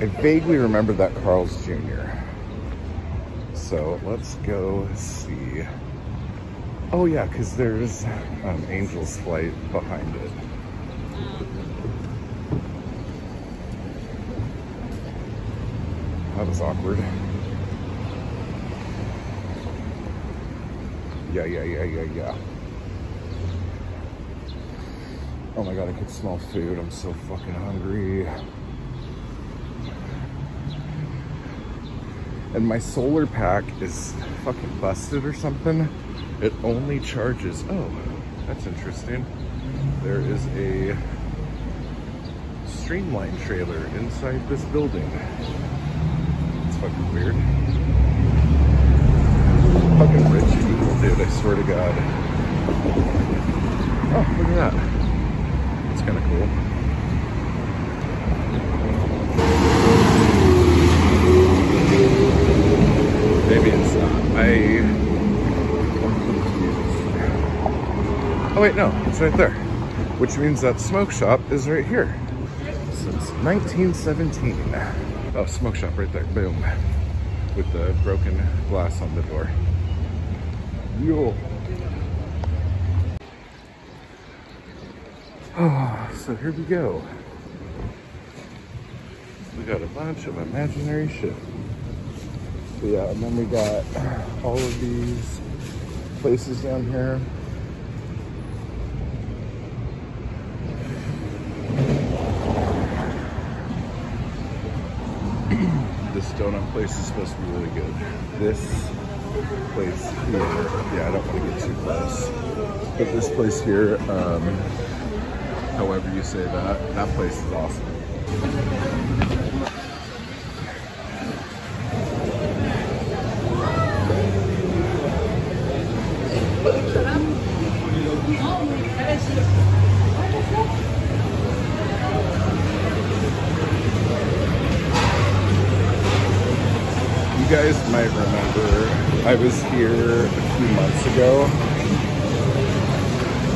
I vaguely remember that Carl's Jr. So let's go see. Oh yeah, because there's um, Angel's Flight behind it. That was awkward. Yeah, yeah, yeah, yeah, yeah. Oh my god, I can smell food. I'm so fucking hungry. And my solar pack is fucking busted or something. It only charges. Oh, that's interesting. There is a streamline trailer inside this building. It's fucking weird. Fucking rich people, dude, I swear to God. Oh, look at that. Cool. Maybe it's not. I. Oh wait, no, it's right there. Which means that smoke shop is right here. Since 1917. Oh, smoke shop right there. Boom. With the broken glass on the door. Yo. Oh, so here we go. We got a bunch of imaginary shit. So yeah, and then we got all of these places down here. this donut place is supposed to be really good. This place here, yeah, I don't want to get too close. But this place here, um, however you say that, that place is awesome. You guys might remember I was here a few months ago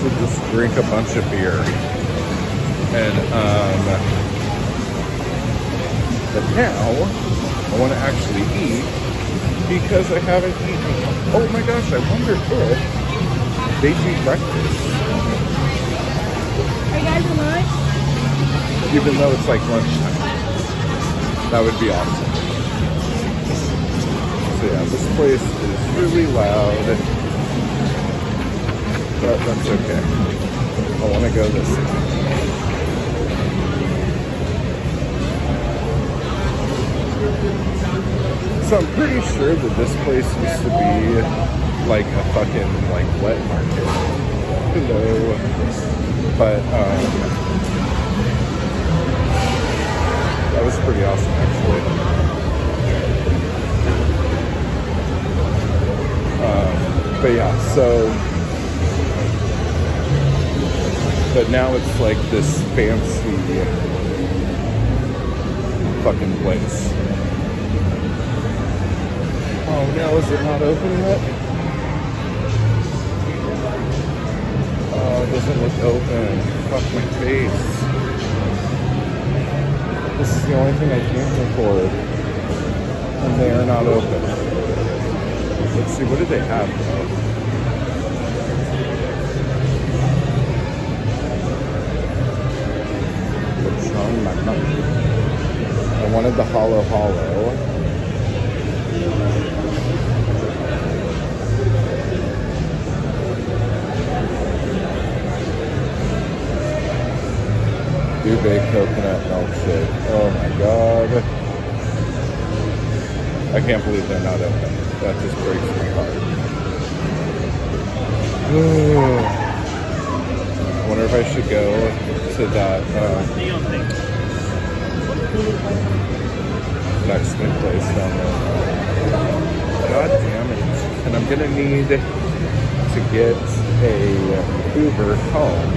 to just drink a bunch of beer. And um but now I want to actually eat because I haven't eaten. Oh my gosh, I wonder if they do breakfast. Are you guys lunch? Even though it's like lunchtime. That would be awesome. So yeah, this place is really loud. But that's okay. I want to go this way. So I'm pretty sure that this place used to be like a fucking like wet market. Hello. But um that was pretty awesome actually. Um, but yeah, so but now it's like this fancy fucking place. Oh no, is it not open yet? Oh, it doesn't look open. Fuck my face. This is the only thing I here for. And they are not open. Let's see, what do they have though? Lechon Manok. I wanted the halo halo. Duvet coconut milkshake. Oh my god. I can't believe they're not open. That just breaks my heart. I wonder if I should go to that uh, Mexican place down there. God damn it. And I'm gonna need to get a Uber home.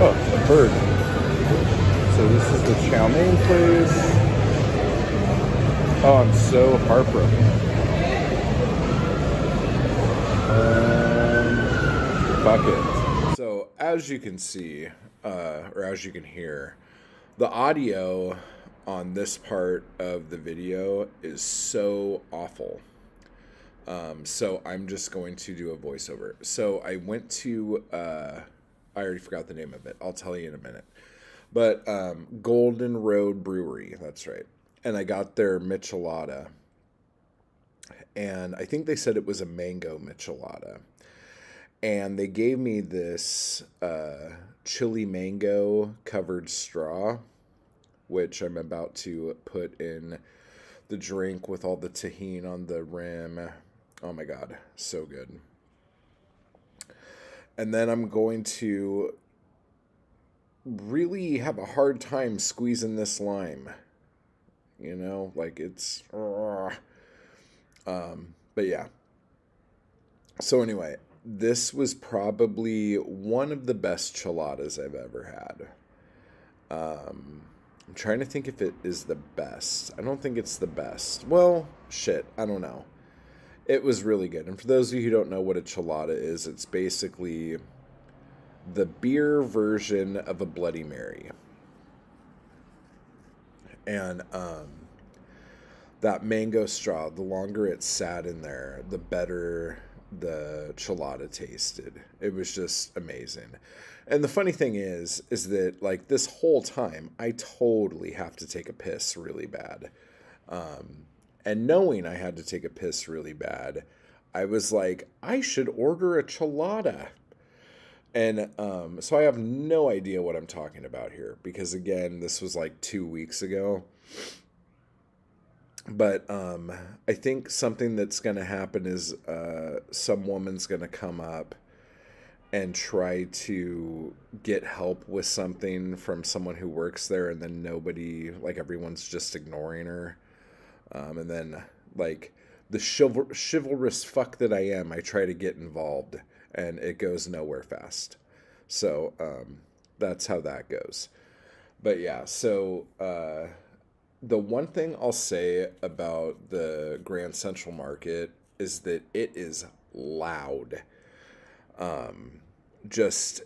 Oh, a bird. So this is the chow mein place. Oh, I'm so heartbroken. Um. So as you can see, uh, or as you can hear, the audio on this part of the video is so awful. Um, so I'm just going to do a voiceover. So I went to, uh, I already forgot the name of it. I'll tell you in a minute. But um, Golden Road Brewery, that's right. And I got their michelada. And I think they said it was a mango michelada. And they gave me this uh, chili mango covered straw, which I'm about to put in the drink with all the Tajín on the rim. Oh my god, so good. And then I'm going to really have a hard time squeezing this lime. You know, like it's. Um, but yeah. So anyway, this was probably one of the best cheladas I've ever had. Um, I'm trying to think if it is the best. I don't think it's the best. Well, shit, I don't know. It was really good. And for those of you who don't know what a chelada is, it's basically the beer version of a Bloody Mary. And um, that mango straw, the longer it sat in there, the better the chelada tasted. It was just amazing. And the funny thing is, is that like this whole time, I totally have to take a piss really bad. Um, and knowing I had to take a piss really bad, I was like, I should order a chelada. And um, so I have no idea what I'm talking about here because, again, this was like two weeks ago. But um, I think something that's going to happen is uh, some woman's going to come up and try to get help with something from someone who works there, and then nobody, like everyone's just ignoring her. Um, and then, like, the chival- chivalrous fuck that I am, I try to get involved and it goes nowhere fast. So um, that's how that goes. But yeah, so uh, the one thing I'll say about the Grand Central Market is that it is loud. Um, just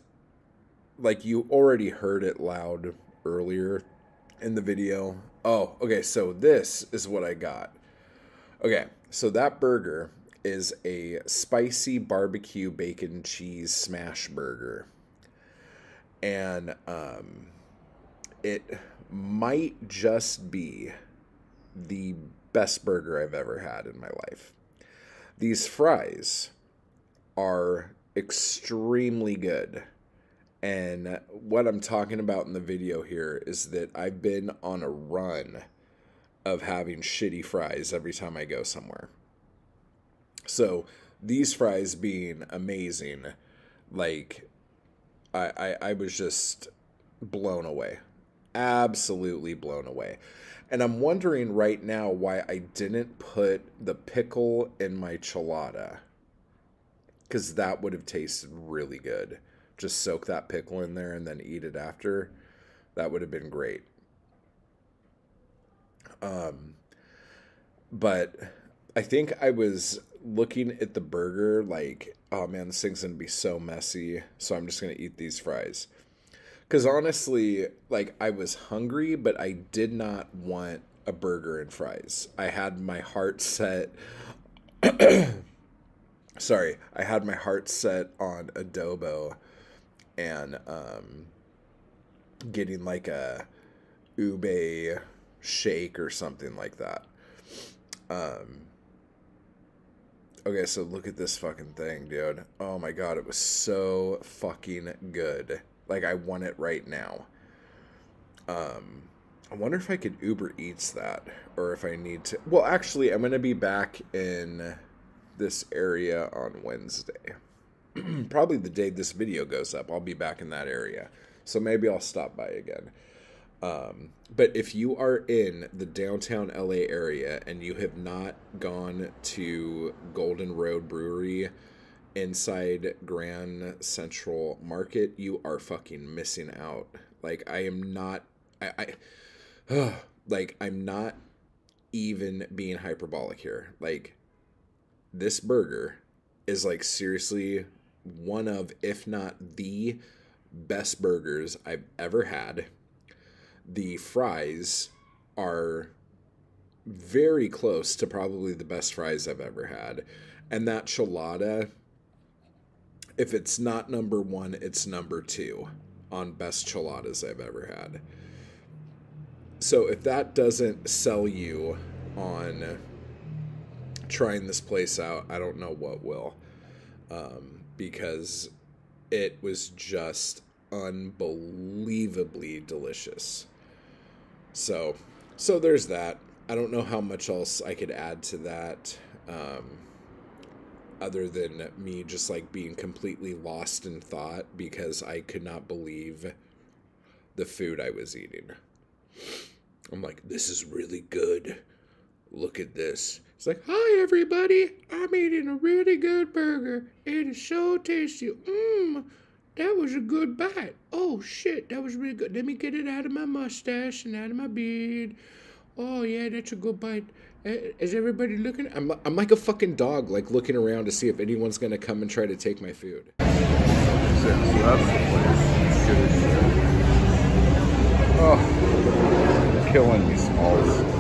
like you already heard it loud earlier in the video. Oh, okay, so this is what I got. Okay, so that burger is a spicy barbecue bacon cheese smash burger. And um, it might just be the best burger I've ever had in my life. These fries are extremely good. And what I'm talking about in the video here is that I've been on a run of having shitty fries every time I go somewhere. So these fries being amazing, like I, I, I was just blown away. Absolutely blown away. And I'm wondering right now why I didn't put the pickle in my chelada. Because that would have tasted really good. Just soak that pickle in there and then eat it after. That would have been great. Um, but I think I was looking at the burger like, oh man, this thing's gonna be so messy. So I'm just gonna eat these fries. Cause honestly, like I was hungry, but I did not want a burger and fries. I had my heart set. Sorry, I had my heart set on adobo, and um, getting like a ube shake or something like that. Um, Okay, so look at this fucking thing, dude. Oh my god, it was so fucking good. Like I want it right now. Um I wonder if I could Uber Eats that or if I need to. Well, actually, I'm going to be back in this area on Wednesday. Probably the day this video goes up, I'll be back in that area. So maybe I'll stop by again. Um, but if you are in the downtown LA area and you have not gone to Golden Road Brewery inside Grand Central Market, you are fucking missing out. Like I am not I, I like I'm not even being hyperbolic here. Like this burger is like seriously one of, if not the best burgers I've ever had. The fries are very close to probably the best fries I've ever had. And that chelada, if it's not number one, it's number two on best cheladas I've ever had. So if that doesn't sell you on trying this place out, I don't know what will. Um, because it was just unbelievably delicious. So, so there's that. I don't know how much else I could add to that, um, other than me just like being completely lost in thought because I could not believe the food I was eating. I'm like, this is really good. Look at this. It's like, hi everybody, I'm eating a really good burger. It is so tasty. Mmm, that was a good bite. Oh shit, that was really good. Let me get it out of my mustache and out of my beard. Oh yeah, that's a good bite. Uh, is everybody looking? I'm, I'm like a fucking dog, like looking around to see if anyone's gonna come and try to take my food. Oh, killing me, Smalls.